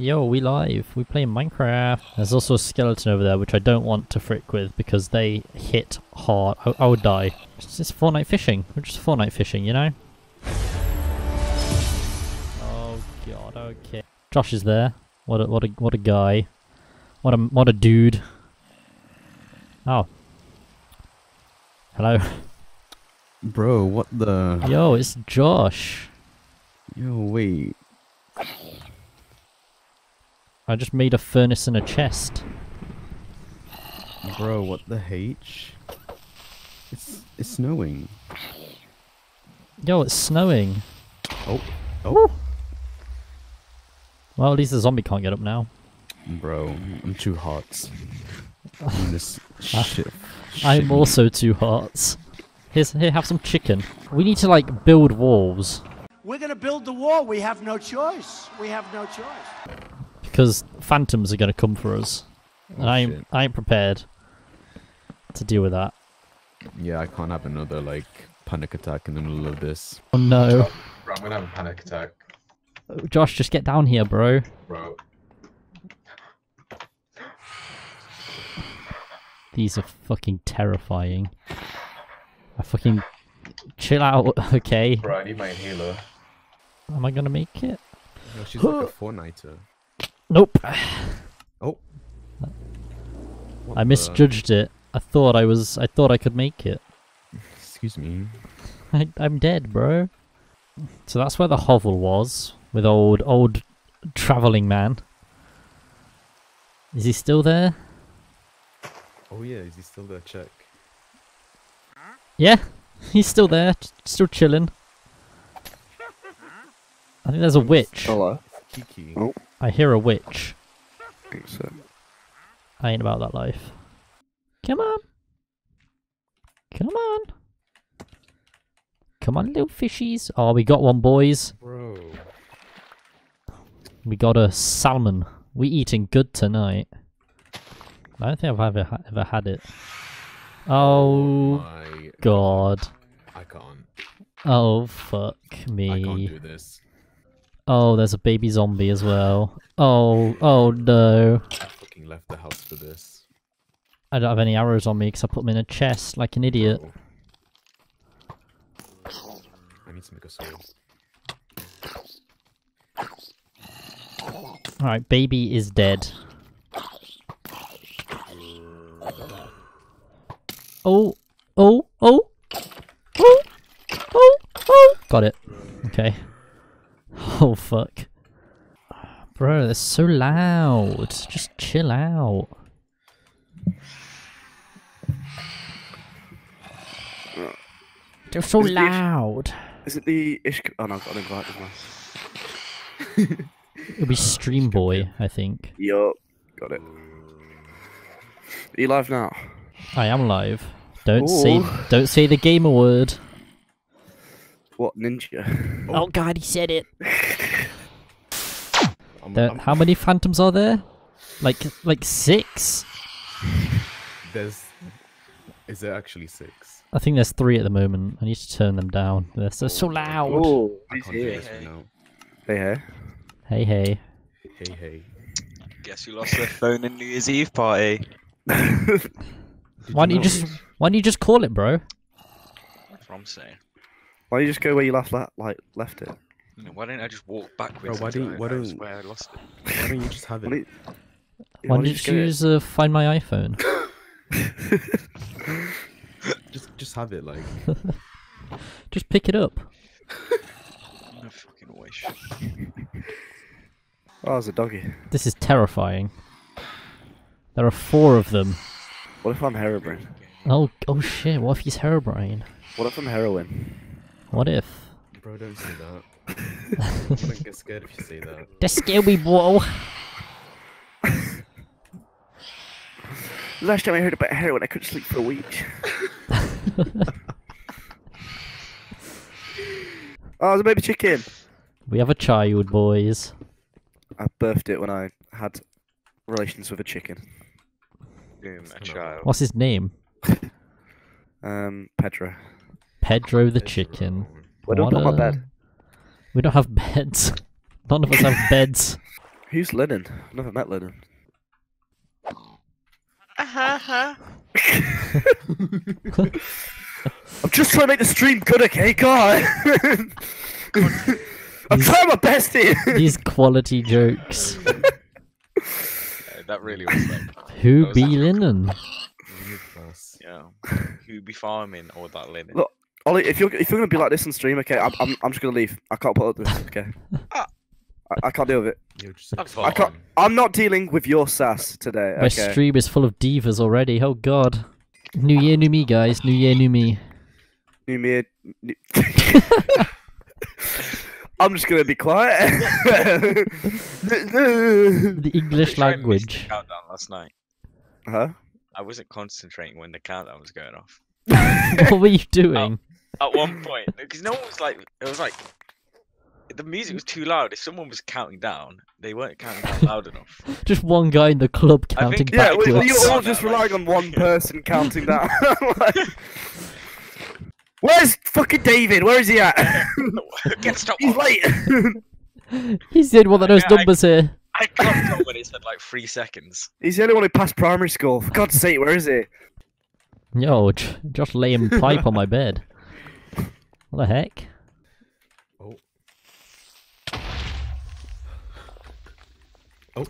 Yo, we live. We play Minecraft. There's also a skeleton over there, which I don't want to frick with because they hit hard. I, I would die. It's just Fortnite fishing. We're just Fortnite fishing, you know? Oh god, okay. Josh is there. What a what a what a guy. What a what a dude. Oh. Hello. Bro, what the? Yo, it's Josh. Yo, wait. I just made a furnace and a chest. Bro, what the H? It's it's snowing. Yo, it's snowing. Oh, oh, Well, at least the zombie can't get up now. bro, I'm too hot. I'm this shit. I'm also two hearts. Here's, here, have some chicken. We need to like build walls We're going to build the wall. We have no choice. We have no choice. Because phantoms are gonna come for us, Oh, and I ain't. I ain't prepared to deal with that. Yeah, I can't have another like panic attack in the middle of this. Oh no, Bro, I'm gonna have a panic attack, oh, Josh, just get down here, bro. bro. These are fucking terrifying. I fucking chill out, okay? Bro, I need my inhaler. Am I gonna make it? No, she's like a Fortniter. Nope. Oh. What I the- misjudged it. I thought I was. I thought I could make it. Excuse me. I, I'm dead, bro. So that's where the hovel was with old old traveling man. Is he still there? Oh yeah, is he still there? Check. Yeah, he's still there, still chilling. I think there's a witch. Hello. Kiki. Oh. I hear a witch. Think so. I ain't about that life. Come on. Come on. Come on, little fishies. Oh, we got one, boys. Bro. We got a salmon. We eating good tonight. I don't think I've ever ever had it. Oh, oh My god. I can't. Oh fuck I can't me. do this. Oh, there's a baby zombie as well. Oh, oh no. I fucking left the house for this. I don't have any arrows on me because I put them in a chest like an idiot. Bro. I need to make a sword. Alright, baby is dead. Oh, oh, oh, oh, oh, oh. Got it. Okay. Oh, fuck. Bro, they're so loud. Just chill out. They're so Is it loud. Is it the ish? Oh no, I've got an invite as well. It'll be Stream Boy, I think. Yup, got it. Are you live now? I am live. Don't say don't say the gamer word. What ninja? Oh god, he said it. I'm, There, I'm- how many phantoms are there? Like like six? There's. Is there actually six? I think there's three at the moment. I need to turn them down. They're so, so loud. Oh, I he's can't do here. this right. Hey, hey. Hey hey. Hey, hey. Guess you lost their phone in New Year's Eve party. Why don't you know? just why don't you just call it, bro? That's what I'm saying. Why don't you just go where you left la- like left it? You know, Why don't I just walk backwards? why until don't- why realize don't- where I lost it? Why don't you just have it? don't Why don't you just just use uh, Find My iPhone? Just, just have it. Like, Just pick it up. No fucking wish. Oh, there's a doggy. This is terrifying. There are four of them. What if I'm Herobrine? Oh oh shit! What if he's Herobrine? What if I'm heroin? What if? bro, don't say that. I'm gonna get scared if you say that. That scare me, bro. Last time I heard about heroin, I couldn't sleep for a week. oh, there's a baby chicken. We have a child, boys. I birthed it when I had relations with a chicken. Boom, a child. What's his name? Um, Pedro. Pedro the Pedro. chicken. Where do I What put my a- bed? We don't have beds. None of us have beds. Who's Lennon? I've never met Lennon. Uh-huh. I'm just trying to make the stream good, okay? God. I'm trying my best here. These quality jokes. that really was like, Who was be actually- Lennon? Really yeah. Who be farming all that linen? Look, Ollie, if you're if you're gonna be like this on stream, okay, I'm I'm, I'm just gonna leave. I can't put up with this. Okay. Ah. I, I can't deal with it. You're just That's I can't. I'm not dealing with your sass today. My stream is full of divas already. Oh god. New year, new me, guys. New year, new me. New me. New... I'm just gonna be quiet. The English Pretty sure I the language. Countdown last night. huh? I wasn't concentrating when the countdown was going off. what were you doing? At one point, because no one was like, it was like, the music was too loud. If someone was counting down, they weren't counting down loud enough. Just one guy in the club I counting think- Yeah, backwards. we, you're all just relying on one person counting down. Like, Where's fucking David? Where is he at? Get stop. He's late. He's the only one that knows Yeah, I- numbers here. I clocked on when it said like three seconds. He's the only one who passed primary school. For God's sake, where is he? Yo, just Josh laying pipe on my bed. What the heck? Oh.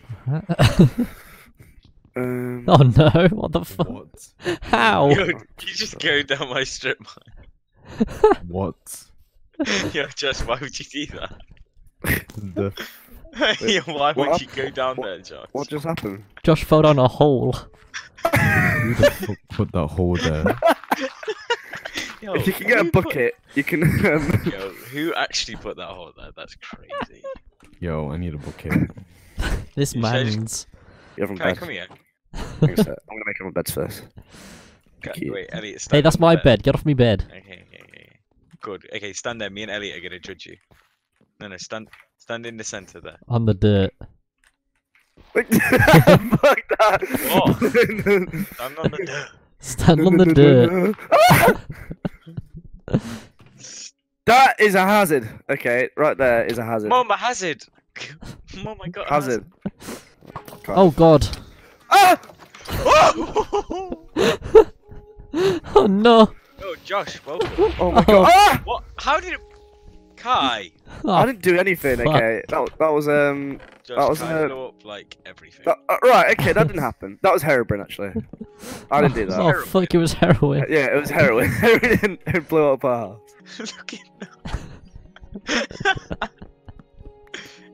Um, Oh no, what the fuck? What? How? Yo, you just go down my strip mine. What? mine. Yo, Josh, why would you do that? The Yo, why would what you go down what- there, Josh? what just happened? Josh fell down a hole. who the fuck put that hole there? Yo, If you can get a who put- bucket, you can. Um, Yo, who actually put that hole there? That's crazy. Yo, I need a bucket. This You said- man's. you haven't bed. come here. I'm gonna make him a bed first. Kai- you. Wait, Elliot, stand Hey, that's my the bed. Get off me bed. Okay, okay, okay. okay. Good. Okay, stand there. Me and Elliot are gonna judge you. No, no, stand, stand in the center there. On the dirt. Fuck that! Stand on the dirt. Stand on the dirt. that is a hazard. Okay, right there is a hazard. Mama hazard. oh my god. hazard. Oh god. Ah! Oh no. Oh, Josh, welcome. Oh my god! Ah! What? How did it? Kai. Oh, I didn't do anything. fuck. Okay, that that was um. Josh, That was, Kai uh, blew up like everything. That, uh, right. Okay, that didn't happen. That was heroin actually. I didn't do that. Oh fuck, it was heroin. Yeah, it was heroin. heroin it blew up our house. Look at that.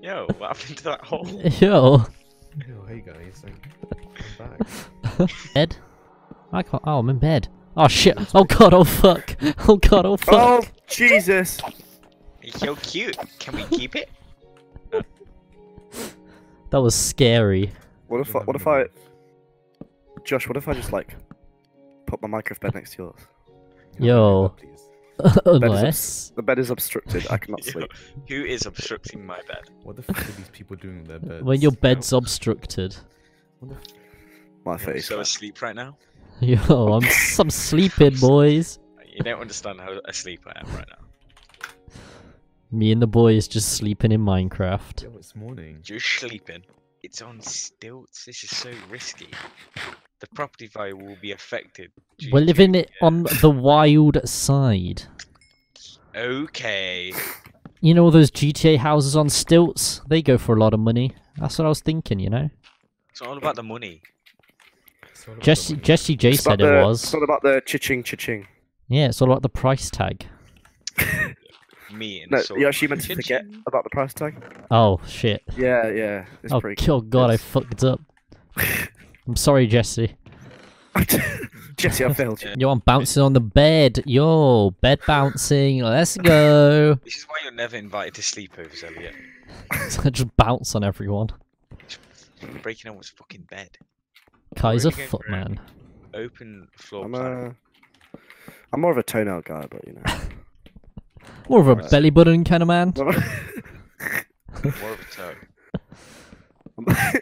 Yo, what happened to that hole? Yo. Yo, hey guys, I'm, I'm back. Bed? I can't. Oh, I'm in bed. Oh shit. Oh, oh, oh god, oh fuck. Oh god, oh fuck. Oh Jesus! It's so cute. Can we keep it? That was scary. What if I, what if I, Josh? What if I just like put my Minecraft bed next to yours? Yo. Please. Unless. The bed is obstructed. I cannot sleep. who is obstructing my bed? What the fuck are these people doing with their beds? When your Yo, bed's obstructed. what the f- My Yo, face. so asleep right now? Yo, I'm, s- I'm sleeping, boys. You don't understand how asleep I am right now. Me and the boys just sleeping in Minecraft. Yo, it's morning. Just sleeping. It's on stilts. This is so risky. The property value will be affected. We're living it on the uh, wild side. Okay. You know those GTA houses on stilts? They go for a lot of money. That's what I was thinking, you know? It's all about the money. It's all the Jessie, money. Jessie J It's about said it was. It's all about the cha-ching, cha-ching. Yeah, it's all about the price tag. Me and No, so you actually meant to forget Cha-ching. about the price tag. Oh, shit. Yeah, yeah. It's Oh, pretty. oh god, I fucked up. I'm sorry, Jessie. Jessie, I failed you. Yeah. Yo, I'm bouncing on the bed. Yo, bed bouncing. Let's go. This is why you're never invited to sleepovers, Elliot. I just bounce on everyone. You're breaking everyone's fucking bed. Kai's a really going footman. Open floor I'm plan. a. I'm more of a toenail guy, but you know. More of a Right. belly button kind of man. More of a toe.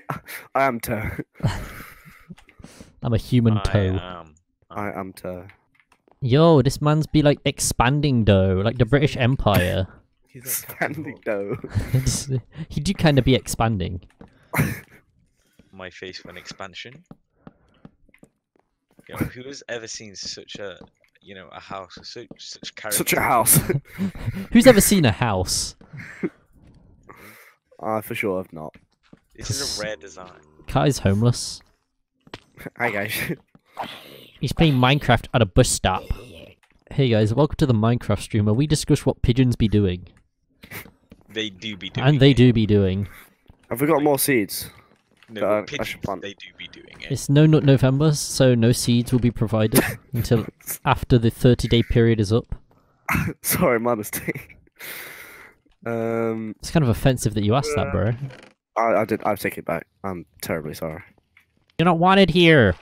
I am toe. I'm a human I toe. am. I am toe. Yo, this man's be like expanding though, like the British Empire. He's like Captain Standing Hook. toe. It's- he do kind of be expanding. my face for an expansion. You know, who has ever seen such a, you know, a house such such? Such a house. Who's ever seen a house? I for sure have not. This is a rare design. Kai's homeless. Hi guys. He's playing Minecraft at a bus stop. Hey guys, welcome to the Minecraft stream where we discuss what pigeons be doing. They do be doing. And they do be doing. Have we got more seeds? No, that but I- I should plant. they do be doing it. It's no nut November, so no seeds will be provided until after the 30 day period is up. Sorry, my mistake. Um, It's kind of offensive that you asked that, bro. I, I did. I take it back. I'm terribly sorry. You're not wanted here.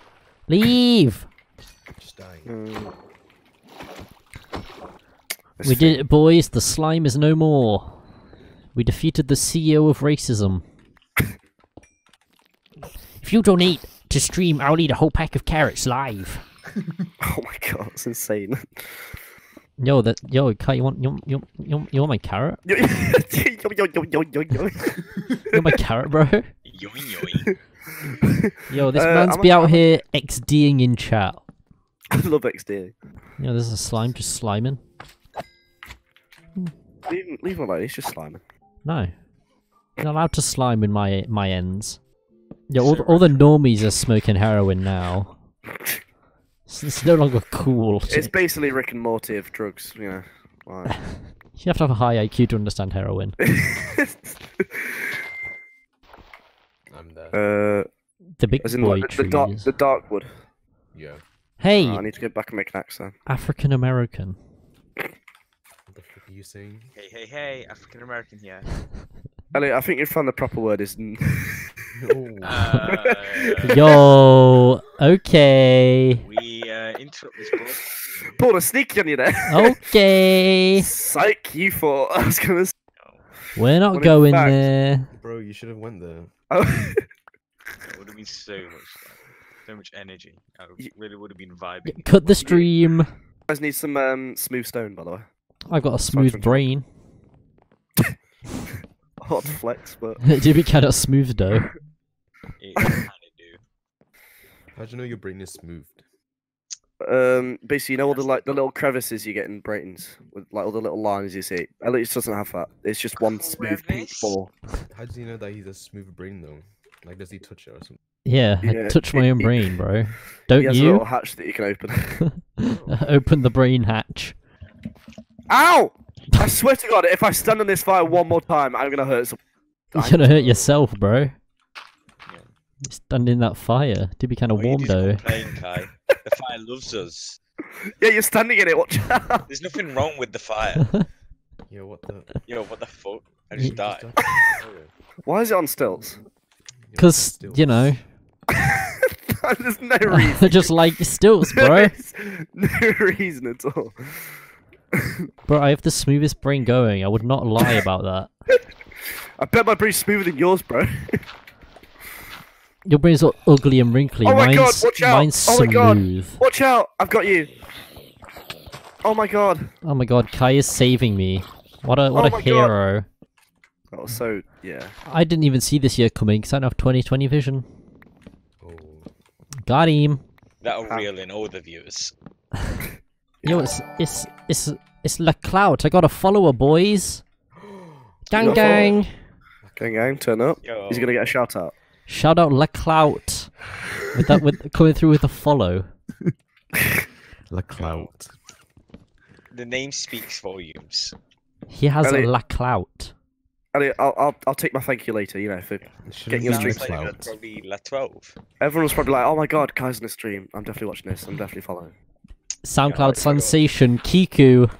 Leave. Just dying. Um, We this did it, boys. The slime is no more. We defeated the CEO of racism. If you donate to stream, I'll eat a whole pack of carrots live. Oh my god, it's insane. Yo, that yo, Kai, you want you you you, you want my carrot? yo, yo, yo, yo, yo, yo. You want my carrot, bro? Yoing yoing. Yo, this Uh, man's I'm be a- out I'm a- here XDing in chat. I love XD. Yo, there's a slime just sliming. Leave, leave him alone. He's just sliming. No, you're not allowed to slime in my my ends. Yo, all, all the normies are smoking heroin now. It's, it's no longer cool. to- It's basically Rick and Morty of drugs. You know. Like. You have to have a high IQ to understand heroin. I'm there. uh, The big as in boy like, the, the dark, the dark wood. yeah. Hey, Oh, I need to go back and make an axe then. African American. What the fuck are you saying? Hey, hey, hey, African American here. Elliot, I think you found the proper word is. N- No. Uh, Yo, okay, we uh, interrupt this book. Pulled a sneaky on you there. okay. Psych, you thought I was gonna. s- We're not When going fact- there. Bro, you should have went there. Oh. It would have been so much, fun. so much energy. I really would have been vibing. Cut the stream. You guys need some um, smooth stone, by the way. I've got a Sorry smooth brain. Hot flex, but Jimmy cannot smooth though. It kind of do. How'd you know your brain is smoothed? um, basically, you know all the like the little crevices you get in Braytons with like all the little lines you see. Elliot doesn't have that. It's just one smooth pink ball. How do you know that he's a smooth brain though? Like, does he touch it or something? Yeah, I Yeah, touch my own he- brain, bro. Don't he has a you? little hatch that you can open. Open the brain hatch. Ow! I swear to God, if I stand on this fire one more time, I'm gonna hurt. Some... You're gonna hurt yourself, bro. Yeah. Stand in that fire. To be kind of All you warm do is though. Kai. The fire loves us. Yeah, you're standing in it. Watch out! There's nothing wrong with the fire. Yo, what the? Yo, what the fuck? I just died. Just died. Oh, yeah. Why is it on stilts? Cause you know, There's no reason. just like stilts, bro. There's no reason at all. Bro, I have the smoothest brain going. I would not lie about that. I bet my brain's smoother than yours, bro. Your brain's all ugly and wrinkly. Oh my God, mine's, watch out. mine's Oh my God. smooth. Watch out! I've got you. Oh my god. Oh my god, Kai is saving me. What a what Oh a my God. hero. Oh, so yeah. I didn't even see this year coming because I don't have 2020 vision. Oh. Got him. That'll Ah. reel in all the viewers. Yo, it's it's it's it's LeClout. I got a follower, boys. Gang got a gang. Gang gang, turn up. Yo, He's gonna get a shout out. Shout out LeClout. With that with coming through with a follow. La clout. the name speaks volumes. He has a Elliot- LeClout. Elliot, I'll, I'll I'll take my thank you later. You know, for Shouldn't your stream La Sounds like clout. probably La 12. everyone's probably like, oh my god, Kai's in the stream. I'm definitely watching this. I'm definitely following. SoundCloud I forgot. sensation Kiku.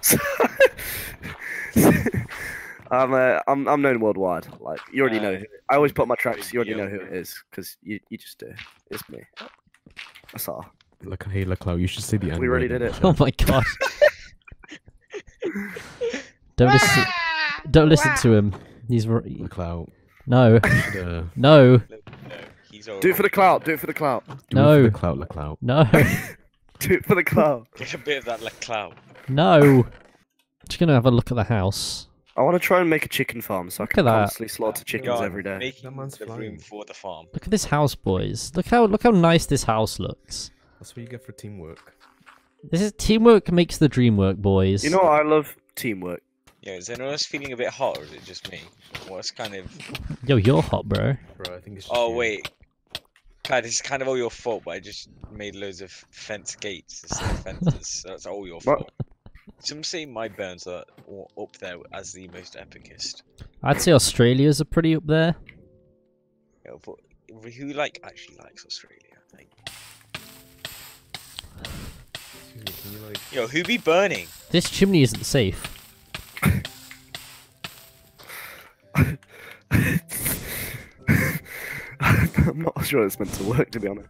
I'm uh, I'm I'm known worldwide. Like you already know. Uh, Who, I always put my tracks. You already know who it is because you you just do. It's me. That's all. Look, hey, La clout. You should see the end. We already did it. Oh my god. don't listen. Don't listen to him. He's r- La clout. no, should, uh, no, No, Do it for the clout. Do it for the clout. do it No. for the clout, La clout. no, Do it for the clout. Get a bit of that La Clout. no. Just gonna have a look at the house. I want to try and make a chicken farm so Look I can at that. constantly slaughter chickens God, every day. Making That man's the room for the farm. Look at this house, boys. Look how look how nice this house looks. That's what you get for teamwork. This is teamwork makes the dream work, boys. You know what? I love teamwork. Yeah, is anyone else feeling a bit hot, or is it just me? What's kind of? Yo, you're hot, bro. Bro, I think it's just Oh you. wait, God, this is kind of all your fault. But I just made loads of fence gates instead of fences. so that's all your What? fault. Some say my burns are up there as the most epicest. I'd say Australia's are pretty up there. You know, but who like actually likes Australia? Like, me, like yo, who be burning? This chimney isn't safe. I'm not sure it's meant to work, to be honest.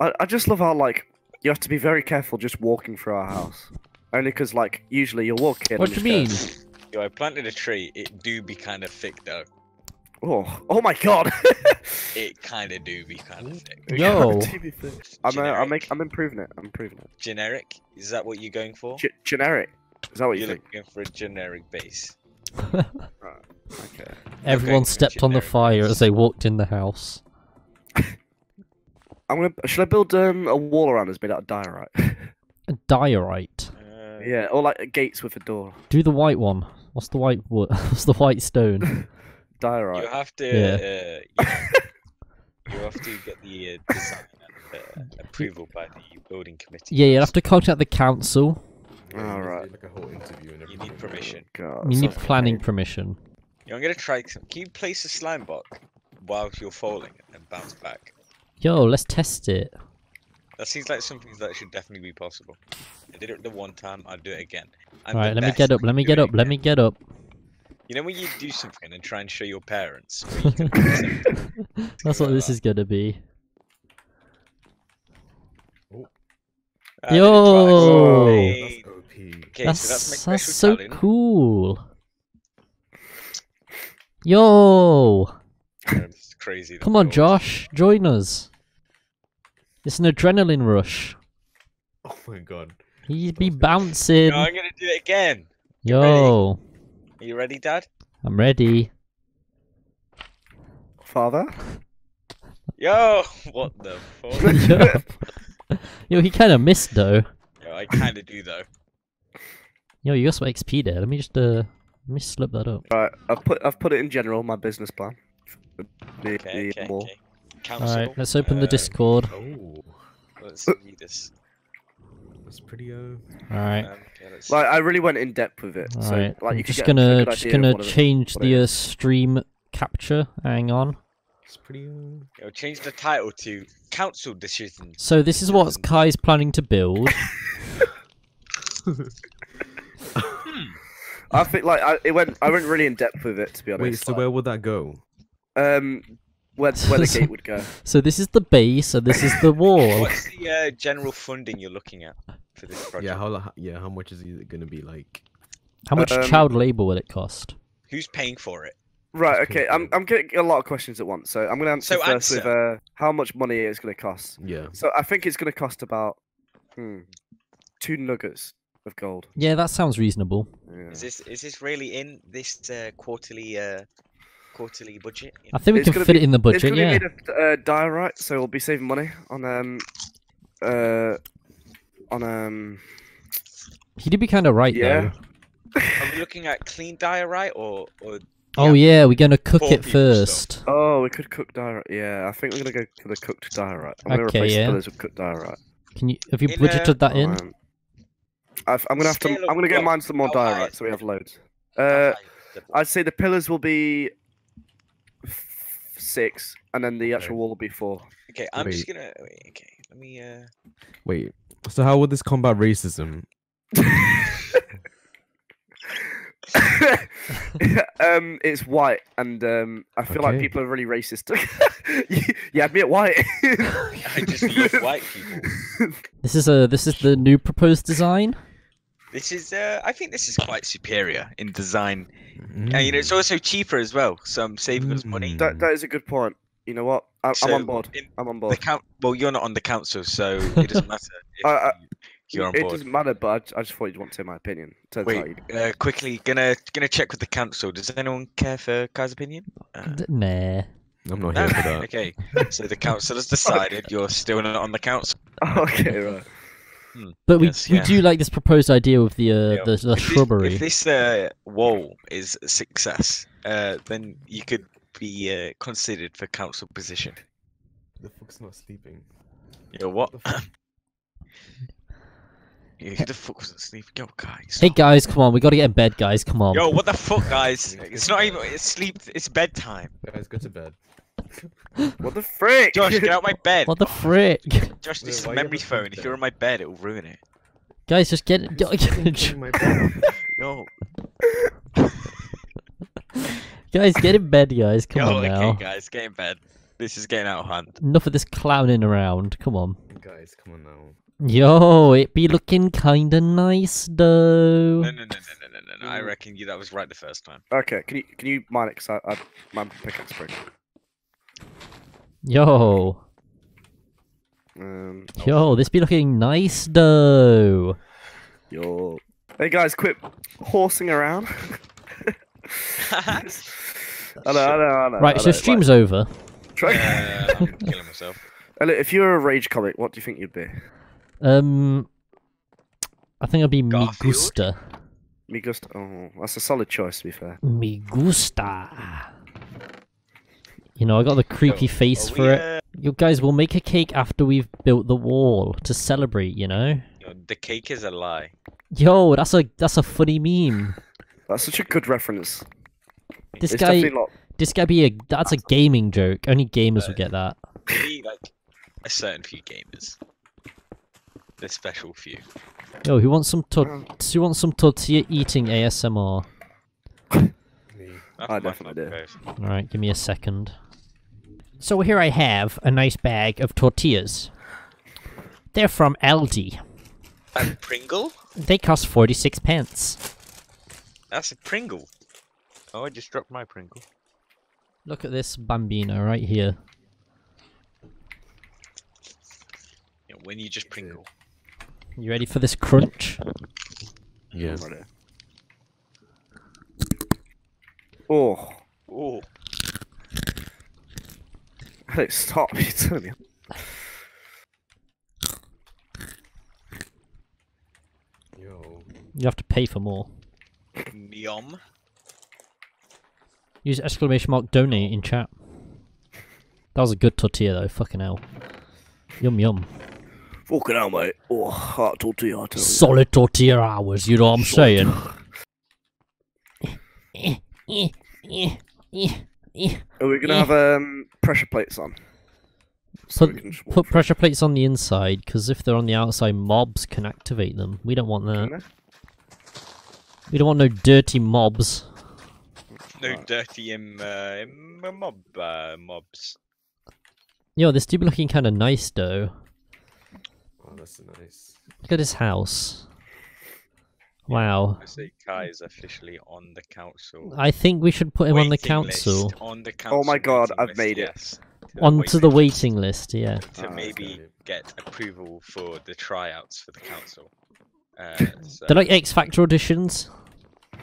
I, I just love how, like, you have to be very careful just walking through our house. Only because, like, usually you're walking. What do you mean? just Yo, I planted a tree. It do be kind of thick though. Oh, oh my god! It kind of do be kind of thick. Yo. I'm, uh, I'm, Generic. make, I'm improving it. I'm improving it. Generic? Is that what you're going for? G- generic. Is that what you You're think? looking for a generic base. Okay. Everyone stepped on the fire base. as they walked in the house. I'm gonna. Should I build um, a wall around us made out of diorite? A diorite. Yeah, or like gates with a door. Do the white one. What's the white wood? What's the white stone? Diorite. You have to. Yeah. Uh, you, you have to get the uh, design and, uh, approval by the building committee. Yeah, you have to contact the council. Yeah, you Alright. have to do, like a whole interview and You need permission. God, You need planning pain. permission. Yeah, I'm gonna try. Some, can you place a slime block while you're falling and bounce back? Yo, let's test it. That seems like something that should definitely be possible. I did it the one time. I'll do it again. I'm Alright, let me get up. Let me get up. it Let me get up. You know when you do something and try and show your parents. you can do something? That's what this that. is gonna be. I did it Yo! That's Okay, that's so that's that's so talent. cool. Yo, Yeah, crazy. come on, Josh, join us. It's an adrenaline rush. Oh my god. He'd be bouncing. No, I'm gonna do it again. Yo, Are you ready, Dad? I'm ready. Father. Yo, what the fuck? Yo, Yo, he kind of missed though. Yo, I kind of do though. Yo, you got some XP there. Let me just uh, let me slip that up. Right, I've put I've put it in general my business plan. The, Okay, the okay, wall. okay. Council. All right, let's open the Discord. Oh, Let's read this. that's pretty. Uh, All right. Um, okay, Like I really went in depth with it. All so right, like I'm just get gonna good just gonna change what the uh, stream capture. Hang on. it's pretty. Uh, Yo, change the title to Council decision. So this is what Kai's planning to build. I think like I, it went I went really in depth with it to be honest. wait, so like, where would that go? um where where the gate would go. So this is the base, and this is the wall. What's the uh, general funding you're looking at for this project? Yeah, how yeah, how much is it gonna be like? How much Um, child labor will it cost? Who's paying for it? Right, Just okay. I'm. I'm getting a lot of questions at once, so I'm gonna answer So first with uh, how much money it's gonna cost. Yeah. So I think it's gonna cost about hmm, two nuggets of gold. Yeah, that sounds reasonable. Yeah. Is this is this really in this uh, quarterly uh, quarterly budget? I think we It's can fit be- it in the budget. gonna Yeah. be made of uh, diorite, so we'll be saving money on um uh on um He did be kind of right Yeah. though. Are we looking at clean diorite or or Oh yeah, we're gonna cook it people still. first. oh we could cook diorite. Yeah, I think we're gonna go for the cooked diorite. I'm gonna Okay, replace yeah. the pillars with cooked diorite. Can you have you In, uh, budgeted that in? Um, I've, I'm gonna have to. I'm gonna get mine some more how diorite, so we have loads. Uh, high is the block? I'd say the pillars will be f- six, and then the actual wall will be four. Okay, I'm just wait. gonna wait, okay. Let me uh Wait. So how would this combat racism? um, it's white, and um, I feel like Okay. people are really racist. you, you had me at white. I just love white people. This is a this is the new proposed design. This is uh I think this is quite superior in design. And you know it's Mm. also cheaper as well, so I'm saving us money. Mm. that that is a good point. You know what? I, I'm So, on board. in I'm on The board. count well you're not on the council, so it doesn't matter. if I- I- you- you're on board. it doesn't matter, but I just thought you'd want to say my opinion. Turns Wait, uh, quickly, gonna gonna check with the council. Does anyone care for Kai's opinion? Uh, Nah. I'm not here for that. Okay, so the council has decided you're still not on the council. okay, right. But we, Yes, we yeah. do like this proposed idea of the uh, Yeah. the, the If this- shrubbery. If this uh, wall is a success, uh, then you could be uh, considered for council position. The fuck's not sleeping. Yo, what? the fuck? Yo, who the fuck wasn't sleeping? Yo, guys. Hey guys, come on, we gotta get in bed, guys. Come on. Yo, what the fuck, guys? It's not even. It's sleep. It's bedtime. Guys, go to bed. What the frick? Josh, get out my bed. What the frick? Josh, this is a memory phone. If you're on my bed, it'll ruin it. guys, just get it. Fucking my bed. Yo, guys, get in bed, guys. Come yo, on okay, now. guys, get in bed. This is getting out of hand. Enough of this clowning around. Come on. Guys, come on now. Yo, it be looking kinda nice though. No, no, no, no, no, no, no, no. I reckon you that was right the first time. Okay, can you can you mine it? Cause I, I my pickaxe broke. Yo, Um, yo, this be looking nice though. yo. Hey guys, quit horsing around. I know, I know, I know. Right, I so know, stream's over. Like, try. Uh, I'm killing myself. Elliot, if you were a rage comic, what do you think you'd be? Um, I think I'd be me Garfield? gusta. Me gusta. Oh, that's a solid choice, to be fair. Me gusta. You know, I got the creepy Yo, face are for we, it. uh, You guys will make a cake after we've built the wall to celebrate. You know. the cake is a lie. Yo, that's a that's a funny meme. That's such a good reference. This it's guy, not. this guy be a that's a gaming joke. Only gamers will get that. Be like a certain few gamers. The special few. Yo, who wants some tor- who wants some tortilla eating ASMR? I definitely do. All right, give me a second. So here I have a nice bag of tortillas. They're from Aldi. And Pringle? They cost 46 pence. That's a Pringle. Oh, I just dropped my Pringle. Look at this bambino right here. You know, when you just Pringle. You ready for this crunch? Yeah. Right here. Oh, oh. Oh, Elliot, stop! You turn me. on. Yo. You have to pay for more. yum. Use exclamation mark donate in chat. That was a good tortilla though, fucking hell. Yum yum. Fucking hell, mate. Oh, heart tortilla. I tell you. Solid tortilla hours, you know what I'm saying? Are we gonna have um pressure plates on? So Put, can put pressure plates on the inside, because if they're on the outside, mobs can activate them. We don't want that. We don't want no dirty mobs. No Right. dirty im, uh, im- mob uh, mobs. Yo, this do be looking kind of nice though. Oh, that's nice. Look at this house. Wow. I say Kai is officially on the council. I think we should put him on the Waiting council. On the council. Oh my God, waiting I've list, made it. yes. To Onto the waiting waiting list, yeah. to Ah, maybe okay. get approval for the tryouts for the council. Uh, so, They're like X Factor auditions.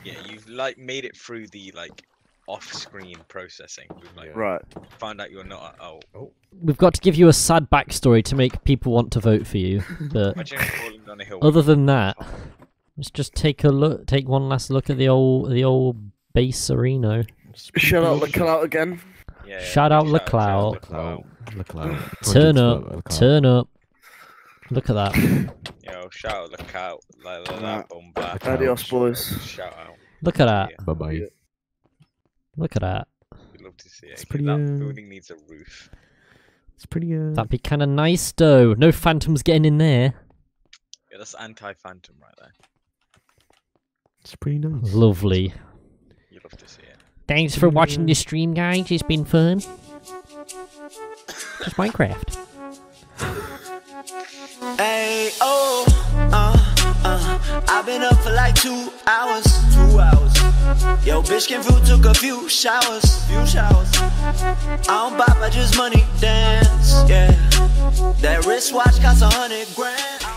yeah, you've like made it through the like off-screen processing. We've like Yeah. Right. found out you're not. Oh, Oh, We've got to give you a sad backstory to make people want to vote for you. But imagine falling down a hill. other than that, let's just take a look. Take one last look at the old, the old base arena. Shout out the out again. yeah, yeah, shout out shout Leclerc. Leclerc. look loud. Turn up, turn up. Look at that. Yo, shout out look out. La, la, la, Right. Adios, boys. Shout out. Look at that. Yeah, Bye bye. Yeah. Look at that. we'd love to see it. It's 'cause pretty, that uh, building needs a roof. It's pretty. Uh, That'd be kind of nice, though. No phantoms getting in there. Yeah, that's anti-phantom right there. It's pretty nice. Lovely. You'd love to see it. Thanks for watching this stream, guys. It's been fun. It's Minecraft. Hey, oh, uh, uh, I've been up for like two hours, two hours. Yo, bitch came through, took a few showers, few showers. I don't bop, I just money dance, yeah. That wristwatch costs a hundred grand.